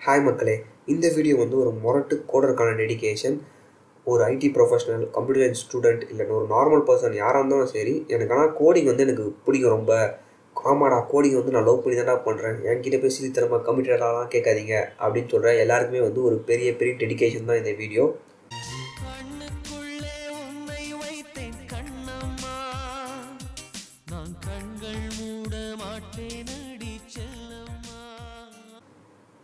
Hi மக்களே இந்த video வந்து ஒரு மொரட்டு கோடருக்கான டெடிகேஷன் ஒரு IT professional computer science student இல்லைன்னா ஒரு நார்மல் பர்சன் யாராக இருந்தாலும் சரி எனக்கு ஆனால் கோடிங் வந்து எனக்கு பிடிக்கும் ரொம்ப. ஆமாடா கோடிங் வந்து நான் லவ் பண்ணி தான்டா பண்ணுறேன் என்கிட்ட போய் சிலித்தனமாக கம்ப்யூட்டர்லாம் கேட்காதீங்க அப்படின்னு சொல்கிறேன் எல்லாருக்குமே வந்து ஒரு பெரிய பெரிய டெடிகேஷன் தான் இந்த வீடியோ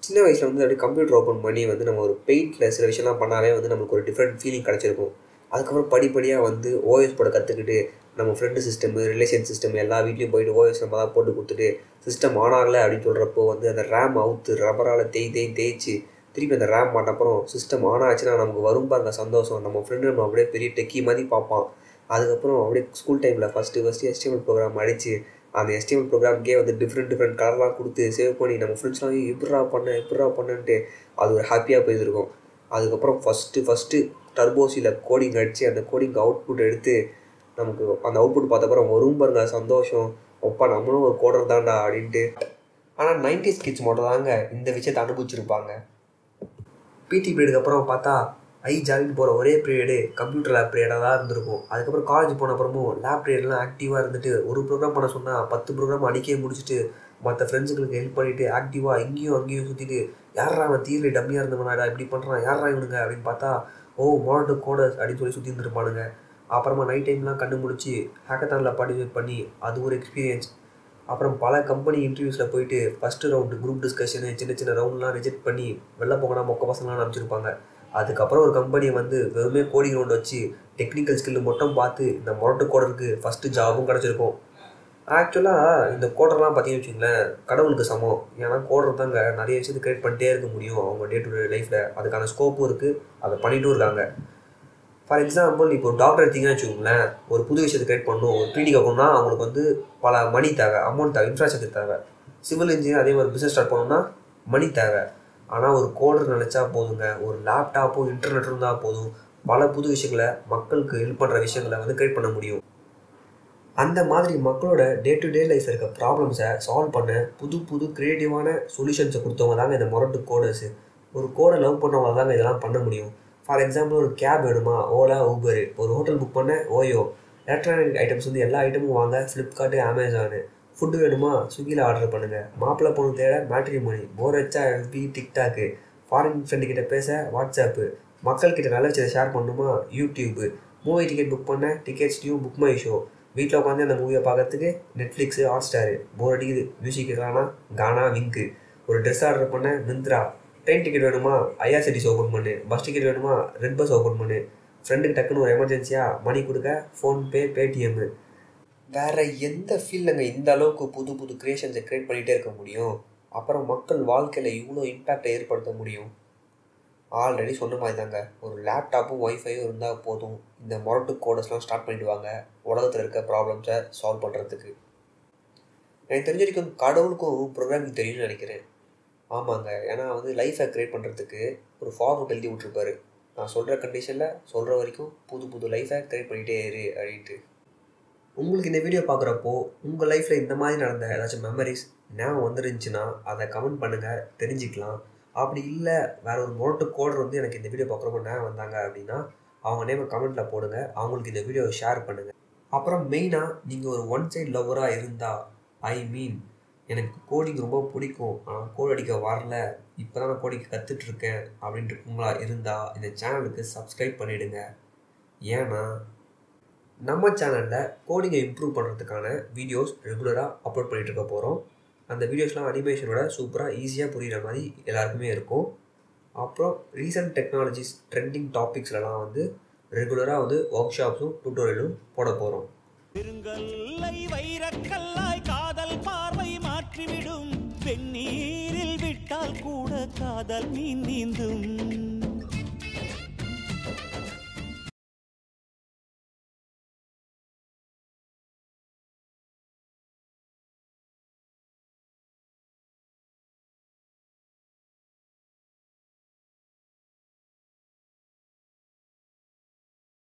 சின்ன வயசில் வந்து அப்படியே கம்ப்யூட்டர் ஓப்பன் பண்ணி வந்து நம்ம ஒரு பெயிண்டில் சில விஷயம்லாம் பண்ணாலே வந்து நமக்கு ஒரு டிஃப்ரெண்ட் ஃபீலிங் கிடச்சிருக்கும். அதுக்கப்புறம் படிப்படியாக வந்து ஓஎஸ் போட கற்றுக்கிட்டு நம்ம ஃப்ரெண்டு சிஸ்டமு ரிலேஷன் சிஸ்டம் எல்லா வீட்லேயும் போயிட்டு ஓஎஸ் நம்ம தான் போட்டு கொடுத்துட்டு சிஸ்டம் ஆன் ஆகலை அப்படின்னு சொல்கிறப்போ வந்து அந்த ரேம் அவுத்து ரப்பரால் தேய் தேய் தேய்ச்சி திருப்பி அந்த ரேம் மாட்டப்புறம் சிஸ்டம் ஆன் ஆச்சுன்னா நமக்கு வரும் பாருங்க சந்தோஷம். நம்ம ஃப்ரெண்டு நம்ம அப்படியே பெரிய டெக்கி மாதிரி பார்ப்பான். அதுக்கப்புறம் அப்படியே ஸ்கூல் டைமில் ஃபஸ்ட்டு ஃபஸ்ட்டு எஸ்டிஎம்எல் ப்ரோக்ராம் அடித்து அந்த எஸ்டிஎம்எல் ப்ரோக்ராம்க்கே வந்து டிஃப்ரெண்ட் டிஃப்ரெண்ட் கலர்லாம் கொடுத்து சேவ் பண்ணி நம்ம ஃப்ரெண்ட்ஸ்லாம் எப்படா பண்ண எப்படா பண்ணன்ட்டு அது ஒரு ஹாப்பியாக போயிருக்கும் அதுக்கப்புறம் ஃபஸ்ட்டு ஃபஸ்ட்டு டர்போஸில் கோடிங் அடித்து அந்த கோடிங் அவுட்புட் எடுத்து நமக்கு அந்த அவுட்புட் பார்த்தப்பறம் வரும் பாருங்க சந்தோஷம். ஒப்பா நம்மளும் ஒரு கோடர் தான்டா அப்படின்ட்டு. ஆனால் நைன்டிஸ் கிட்ஸ் மட்டும் தாங்க இந்த விஷயத்தை அனுபவிச்சிருப்பாங்க. பிடி பீரியடுக்கு அப்புறம் பார்த்தா ஐ ஜாலின்னு போகிற ஒரே பீரியடு கம்ப்யூட்டர் லேப் பீரியடாக தான் இருந்திருக்கும். அதுக்கப்புறம் காலேஜ் போன அப்புறமும் லேப் பீரியட்லாம் ஆக்டிவாக இருந்துட்டு ஒரு ப்ரோக்ராம் பண்ண சொன்னால் பத்து ப்ரோக்ராம் அடிக்கே முடிச்சுட்டு மற்ற ஃப்ரெண்ட்ஸுங்களுக்கு ஹெல்ப் பண்ணிவிட்டு ஆக்டிவாக இங்கேயும் அங்கேயும் சுற்றிட்டு யாரா அவன் தீர்வு டம்மியாக இருந்தவனாடா இப்படி பண்ணுறான் யாரா இவனுங்க? அப்படின்னு பார்த்தா ஓ மோனட்டு கோடர்ஸ் அப்படின்னு சொல்லி சுற்றி இருந்துருப்பானுங்க. அப்புறமா நைட் டைம்லாம் கண்டு முடிச்சு ஹேக்கத்தானில் பார்ட்டிசிபேட் பண்ணி அது ஒரு எக்ஸ்பீரியன்ஸ் அப்புறம் பல கம்பெனி இன்டர்வியூஸில் போயிட்டு ஃபஸ்ட்டு ரவுண்டு குரூப் டிஸ்கஷனு சின்ன சின்ன ரவுண்ட்லாம் ரிஜெக்ட் பண்ணி வெளில போகனா மொக்க பசங்களாம் அனுப்பிச்சிருப்பாங்க. அதுக்கப்புறம் ஒரு கம்பெனி வந்து வெறுமே கோடிங் ரவுண்ட் வச்சு டெக்னிக்கல் ஸ்கில்லு மட்டும் பார்த்து இந்த மொரட்டு கோடருக்கு ஃபஸ்ட்டு ஜாபும் கிடச்சிருக்கும். ஆக்சுவலாக இந்த கோடர்லாம் பார்த்தீங்கன்னு வச்சுங்களேன் கடவுளுக்கு சமம். ஏன்னா கோடர் தாங்க நிறைய விஷயத்தை கிரியேட் பண்ணிட்டே இருக்க முடியும் அவங்க டே டு டே லைஃப்பில் அதுக்கான ஸ்கோப்பும் இருக்குது அதை பண்ணிட்டும் இருக்காங்க. ஃபார் எக்ஸாம்பிள் இப்போ ஒரு டாக்டர் எடுத்தீங்கன்னு வச்சுக்கோங்களேன் ஒரு புது விஷயத்தை கிரியேட் பண்ணணும் ஒரு கிளினிக் ஆகணும்னா அவங்களுக்கு வந்து பல மணி தேவை அமௌண்ட் தேவை இன்ஃப்ராஸ்ட்ரக்சர் தேவை. சிவில் இன்ஜினியர் அதே மாதிரி பிஸ்னஸ் ஸ்டார்ட் பண்ணணும்னா மணி தேவை. ஆனால் ஒரு கோடர் நினச்சா போதுங்க. ஒரு லேப்டாப்பும் இன்டர்நெட் இருந்தால் போதும். பல புது விஷயங்களை மக்களுக்கு ஹெல்ப் பண்ணுற விஷயங்களை வந்து கிரியேட் பண்ண முடியும். அந்த மாதிரி மக்களோட டே டு டே லைஃப் இருக்க ப்ராப்ளம்ஸை சால்வ் பண்ண புது புது க்ரியேட்டிவான சொல்யூஷன்ஸை கொடுத்தவங்க தாங்க இந்த மொரட்டு கோடர்ஸு ஒரு கோடை லவ் பண்ணவங்க தாங்க இதெல்லாம் பண்ண முடியும். ஃபார் எக்ஸாம்பிள் ஒரு கேப் வேணுமா? ஓலா ஊபரு ஒரு ஹோட்டல் புக் பண்ண ஓயோ எலக்ட்ரானிக் ஐட்டம்ஸ் வந்து எல்லா ஐட்டமும் வாங்க. ஃப்ளிப்கார்ட்டு அமேசானு ஃபுட்டு வேணுமா? ஸ்விக்கியில் ஆர்டர் பண்ணுங்கள் மாப்பிள்ளை பொண்ணு தேட மேட்ரி மணி போர் வச்சா எஃபி டிக்டாக்கு ஃபாரின் ஃப்ரெண்டு கிட்ட பேச வாட்ஸ்அப்பு மக்கள்கிட்ட நல்ல விஷயத்தை ஷேர் பண்ணணுமா யூடியூப்பு மூவி டிக்கெட் புக் பண்ண டிக்கெட்ஸ் டியூ புக் மை ஷோ வீட்டில் உட்காந்து அந்த மூவியை பார்க்கறதுக்கு நெட்ஃப்ளிக்ஸு ஹாட் ஸ்டாரு போர் அடிக்குது. மியூசிக் கேட்கலான்னா கானா விங்கு ஒரு ட்ரெஸ் ஆர்டர் பண்ண மிந்த்ரா ட்ரெயின் டிக்கெட் வேணுமா? ஐஆர்சிடிசி ஓப்பன் பண்ணு. பஸ் டிக்கெட் வேணுமா? ரெட் பஸ் ஓப்பன் பண்ணு. ஃப்ரெண்டுக்கு டக்குன்னு ஒரு எமர்ஜென்சியாக மணி கொடுக்க ஃபோன்பே பேடிஎம்மு வேற எந்த ஃபீல்டுங்க இந்த அளவுக்கு புது புது கிரியேஷன்ஸை க்ரியேட் பண்ணிகிட்டே இருக்க முடியும்? அப்புறம் மக்கள் வாழ்க்கையில் இவ்வளோ இம்பேக்டை ஏற்படுத்த முடியும்? ஆல்ரெடி சொன்ன மாதிரி தாங்க ஒரு லேப்டாப்பும் ஒய்ஃபையும் இருந்தால் போதும். இந்த மொரட்டு கோடஸ்லாம் ஸ்டார்ட் பண்ணிடுவாங்க. உலகத்தில் இருக்க ப்ராப்ளம்ஸை சால்வ் பண்ணுறதுக்கு எனக்கு தெரிஞ்ச வரைக்கும் கடவுளுக்கும் ப்ரோக்ராமிங் தெரியும்னு நினைக்கிறேன். ஆமாங்க. ஏன்னா வந்து லைஃப்பை க்ரியேட் பண்ணுறதுக்கு ஒரு ஃபார்ம் எழுதி விட்ருப்பாரு நான் சொல்கிற கண்டிஷனில் சொல்கிற வரைக்கும் புது புது லைஃப்பை க்ரியேட் பண்ணிகிட்டே இரு அப்படின்ட்டு. உங்களுக்கு இந்த வீடியோ பார்க்குறப்போ உங்கள் லைஃப்பில் இந்த மாதிரி நடந்த ஏதாச்சும் மெமரிஸ் ஞாபகம் வந்துருந்துச்சுன்னா அதை கமெண்ட் பண்ணுங்கள் தெரிஞ்சுக்கலாம். அப்படி இல்லை வேற ஒரு மொரட்டு கோடர் வந்து எனக்கு இந்த வீடியோ பார்க்குறப்போ ஞாபகம் வந்தாங்க அப்படின்னா அவங்க நேமை கமெண்ட்டில் போடுங்க அவங்களுக்கு இந்த வீடியோவை ஷேர் பண்ணுங்கள் அப்புறம் மெயினாக நீங்கள் ஒரு ஒன் சைடு லவ்வராக இருந்தால் ஐ மீன் எனக்கு கோடிங் ரொம்ப பிடிக்கும். ஆனால் கோட் அடிக்க வரல. இப்போ தான் நான் கோடிங் கற்றுட்ருக்கேன் அப்படின்ட்டு இருக்கவங்களா இருந்தால் இந்த சேனலுக்கு சப்ஸ்கிரைப் பண்ணிவிடுங்க ஏன்னா நம்ம சேனலில் கோடிங்கை இம்ப்ரூவ் பண்ணுறதுக்கான வீடியோஸ் ரெகுலராக அப்லோட் பண்ணிகிட்டு இருக்க போகிறோம் அந்த வீடியோஸ்லாம் அனிமேஷனோட சூப்பராக ஈஸியாக புரிகிற மாதிரி எல்லாருக்குமே இருக்கும். அப்புறம் ரீசன்ட் டெக்னாலஜிஸ் ட்ரெண்டிங் டாபிக்ஸ்லலாம் வந்து ரெகுலராக வந்து ஒர்க் ஷாப்ஸும் டூட்டோரியலும் போட போகிறோம் பெருங்கல்லை வைரக்கல்லாய் காதல் பார்வை மாற்றிவிடும். பெண்ணீரில் விட்டால் கூட காதல் மீன் நீந்தும்.